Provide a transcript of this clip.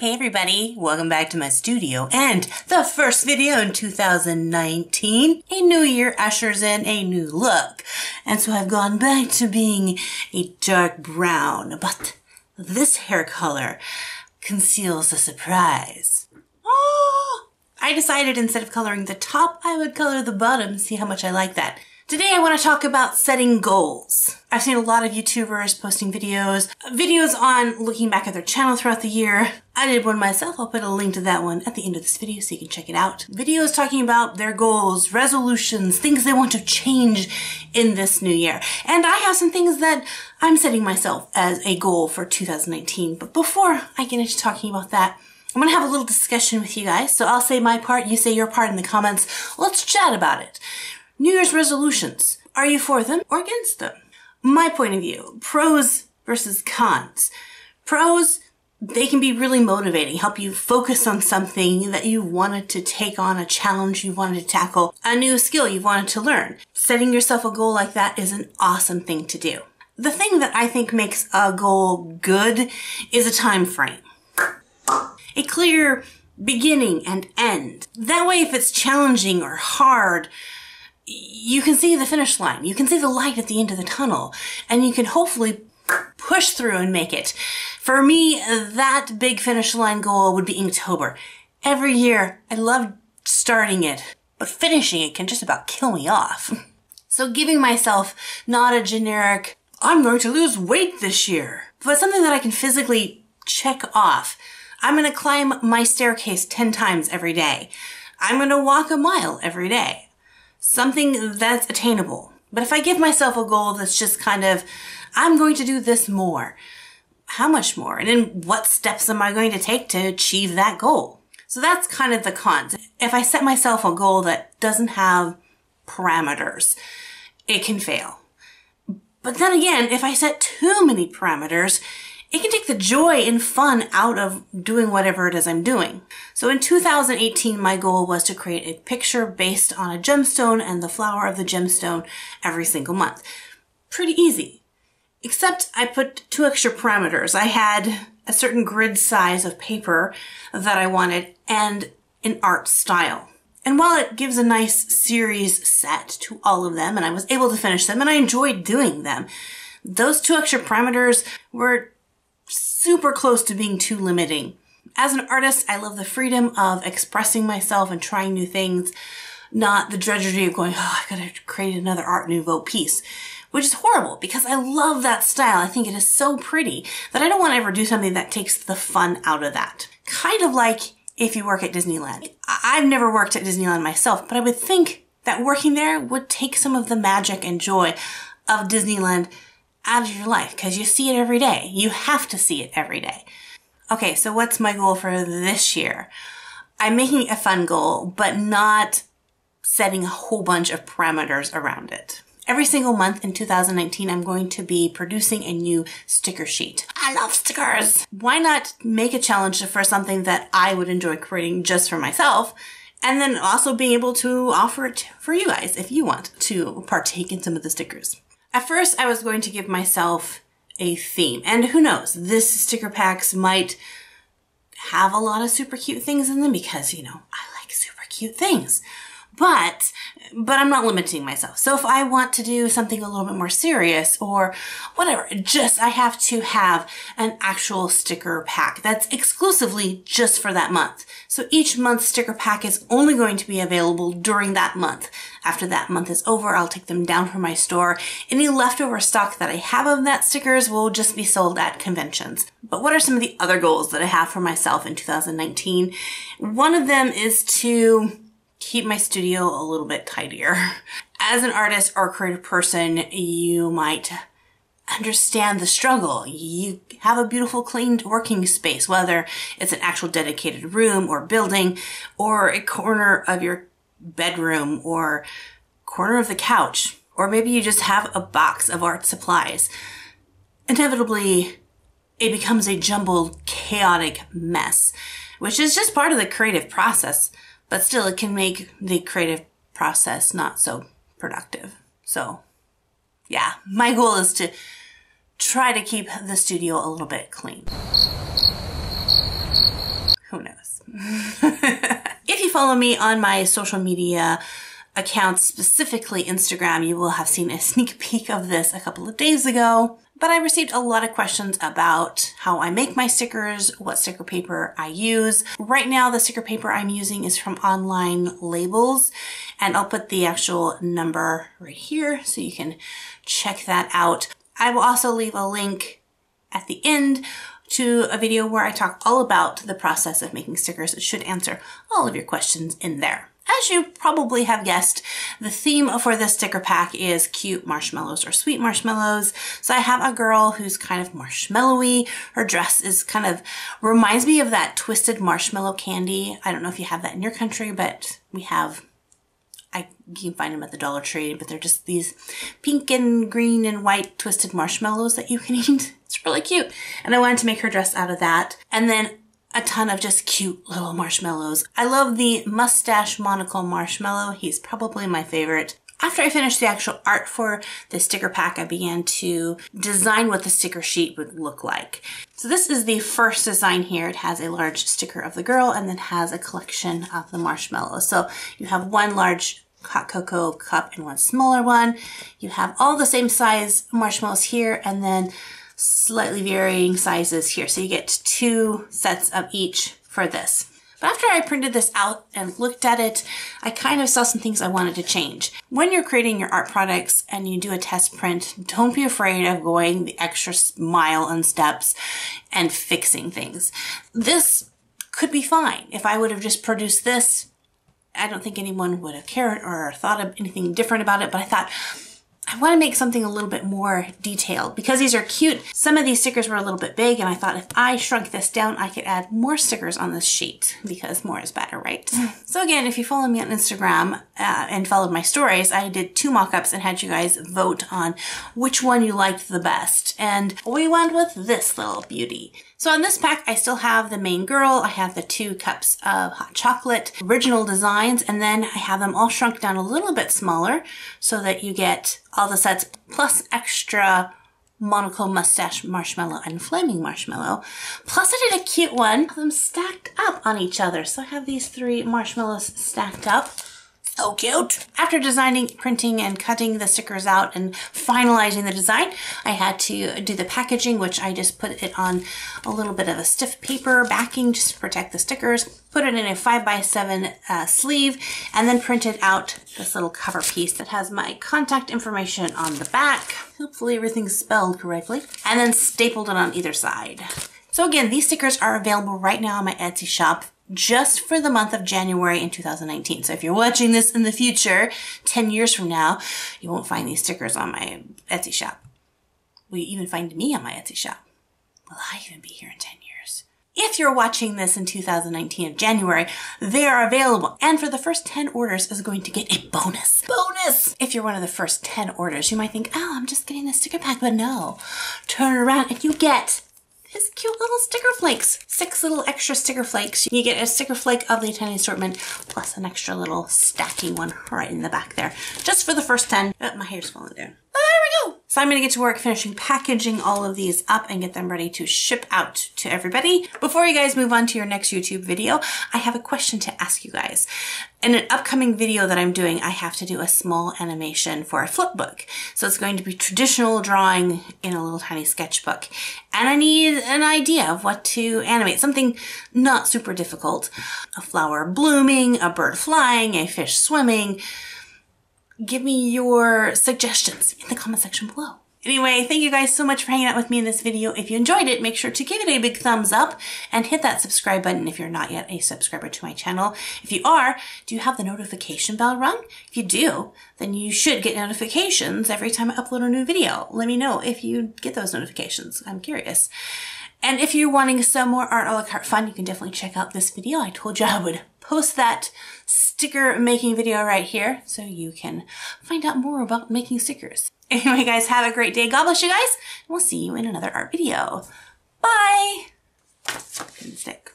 Hey everybody, welcome back to my studio and the first video in 2019. A new year ushers in a new look. And so I've gone back to being a dark brown, but this hair color conceals a surprise. Oh! I decided instead of coloring the top, I would color the bottom, see how much I like that. Today I want to talk about setting goals. I've seen a lot of YouTubers posting videos, videos on looking back at their channel throughout the year. I did one myself. I'll put a link to that one at the end of this video so you can check it out. Videos talking about their goals, resolutions, things they want to change in this new year. And I have some things that I'm setting myself as a goal for 2019. But before I get into talking about that, I'm to have a little discussion with you guys. So I'll say my part, you say your part in the comments. Let's chat about it. New Year's resolutions. Are you for them or against them? My point of view, pros versus cons. Pros, they can be really motivating, help you focus on something that you wanted to take on, a challenge you wanted to tackle, a new skill you wanted to learn. Setting yourself a goal like that is an awesome thing to do. The thing that I think makes a goal good is a time frame. A clear beginning and end. That way, if it's challenging or hard, you can see the finish line. You can see the light at the end of the tunnel and you can hopefully push through and make it. For me, that big finish line goal would be Inktober. Every year, I love starting it, but finishing it can just about kill me off. So giving myself not a generic, I'm going to lose weight this year, but something that I can physically check off. I'm going to climb my staircase 10 times every day. I'm going to walk a mile every day something that's attainable. But if I give myself a goal that's just kind of, I'm going to do this more, how much more? And then what steps am I going to take to achieve that goal? So that's kind of the cons. If I set myself a goal that doesn't have parameters, it can fail. But then again, if I set too many parameters, it can take the joy and fun out of doing whatever it is I'm doing. So in 2018, my goal was to create a picture based on a gemstone and the flower of the gemstone every single month. Pretty easy. Except I put two extra parameters. I had a certain grid size of paper that I wanted and an art style. And while it gives a nice series set to all of them and I was able to finish them and I enjoyed doing them, those two extra parameters were super close to being too limiting. As an artist, I love the freedom of expressing myself and trying new things, not the drudgery of going, oh, I've got to create another Art Nouveau piece, which is horrible because I love that style. I think it is so pretty that I don't want to ever do something that takes the fun out of that. Kind of like if you work at Disneyland. I've never worked at Disneyland myself, but I would think that working there would take some of the magic and joy of Disneyland out of your life because you see it every day. You have to see it every day. Okay, so what's my goal for this year? I'm making a fun goal, but not setting a whole bunch of parameters around it. Every single month in 2019, I'm going to be producing a new sticker sheet. I love stickers! Why not make a challenge for something that I would enjoy creating just for myself and then also being able to offer it for you guys if you want to partake in some of the stickers. At first, I was going to give myself a theme. And who knows, this sticker packs might have a lot of super cute things in them because, you know, I like super cute things but but I'm not limiting myself. So if I want to do something a little bit more serious or whatever, just I have to have an actual sticker pack that's exclusively just for that month. So each month's sticker pack is only going to be available during that month. After that month is over, I'll take them down from my store. Any leftover stock that I have of that stickers will just be sold at conventions. But what are some of the other goals that I have for myself in 2019? One of them is to keep my studio a little bit tidier. As an artist or creative person, you might understand the struggle. You have a beautiful clean working space, whether it's an actual dedicated room or building or a corner of your bedroom or corner of the couch, or maybe you just have a box of art supplies. Inevitably, it becomes a jumbled, chaotic mess, which is just part of the creative process but still it can make the creative process not so productive. So yeah, my goal is to try to keep the studio a little bit clean. Who knows? if you follow me on my social media accounts, specifically Instagram, you will have seen a sneak peek of this a couple of days ago. But I received a lot of questions about how I make my stickers, what sticker paper I use. Right now, the sticker paper I'm using is from Online Labels, and I'll put the actual number right here so you can check that out. I will also leave a link at the end to a video where I talk all about the process of making stickers. It should answer all of your questions in there. As you probably have guessed, the theme for this sticker pack is cute marshmallows or sweet marshmallows. So I have a girl who's kind of marshmallowy. Her dress is kind of reminds me of that twisted marshmallow candy. I don't know if you have that in your country, but we have I can find them at the Dollar Tree, but they're just these pink and green and white twisted marshmallows that you can eat. It's really cute. And I wanted to make her dress out of that. And then a ton of just cute little marshmallows. I love the mustache monocle marshmallow. He's probably my favorite. After I finished the actual art for the sticker pack, I began to design what the sticker sheet would look like. So this is the first design here. It has a large sticker of the girl and then has a collection of the marshmallows. So you have one large hot cocoa cup and one smaller one. You have all the same size marshmallows here and then slightly varying sizes here. So you get two sets of each for this. But after I printed this out and looked at it, I kind of saw some things I wanted to change. When you're creating your art products and you do a test print, don't be afraid of going the extra mile and steps and fixing things. This could be fine. If I would have just produced this, I don't think anyone would have cared or thought of anything different about it, but I thought, I want to make something a little bit more detailed because these are cute. Some of these stickers were a little bit big and I thought if I shrunk this down, I could add more stickers on this sheet because more is better, right? so again, if you follow me on Instagram uh, and followed my stories, I did two mock-ups and had you guys vote on which one you liked the best. And we went with this little beauty. So on this pack, I still have the main girl. I have the two cups of hot chocolate, original designs, and then I have them all shrunk down a little bit smaller so that you get all the sets plus extra monocle mustache marshmallow and flaming marshmallow. Plus I did a cute one of them stacked up on each other. So I have these three marshmallows stacked up. So cute. After designing, printing, and cutting the stickers out and finalizing the design, I had to do the packaging, which I just put it on a little bit of a stiff paper backing just to protect the stickers, put it in a 5x7 uh, sleeve, and then printed out this little cover piece that has my contact information on the back. Hopefully everything's spelled correctly. And then stapled it on either side. So again, these stickers are available right now on my Etsy shop just for the month of January in 2019. So if you're watching this in the future, 10 years from now, you won't find these stickers on my Etsy shop. Will you even find me on my Etsy shop? Will I even be here in 10 years? If you're watching this in 2019 of January, they are available. And for the first 10 orders is going to get a bonus. Bonus! If you're one of the first 10 orders, you might think, oh, I'm just getting a sticker pack, but no. Turn around and you get his cute little sticker flakes. Six little extra sticker flakes. You get a sticker flake of the Italian assortment plus an extra little stacking one right in the back there. Just for the first 10. Oh, my hair's falling down. So I'm going to get to work finishing packaging all of these up and get them ready to ship out to everybody. Before you guys move on to your next YouTube video, I have a question to ask you guys. In an upcoming video that I'm doing, I have to do a small animation for a flip book. So it's going to be traditional drawing in a little tiny sketchbook. And I need an idea of what to animate. Something not super difficult. A flower blooming, a bird flying, a fish swimming. Give me your suggestions in the comment section below. Anyway, thank you guys so much for hanging out with me in this video. If you enjoyed it, make sure to give it a big thumbs up and hit that subscribe button if you're not yet a subscriber to my channel. If you are, do you have the notification bell rung? If you do, then you should get notifications every time I upload a new video. Let me know if you get those notifications. I'm curious. And if you're wanting some more art a la carte fun, you can definitely check out this video. I told you I would post that sticker making video right here so you can find out more about making stickers. Anyway, guys, have a great day. God bless you guys. And we'll see you in another art video. Bye. Stick.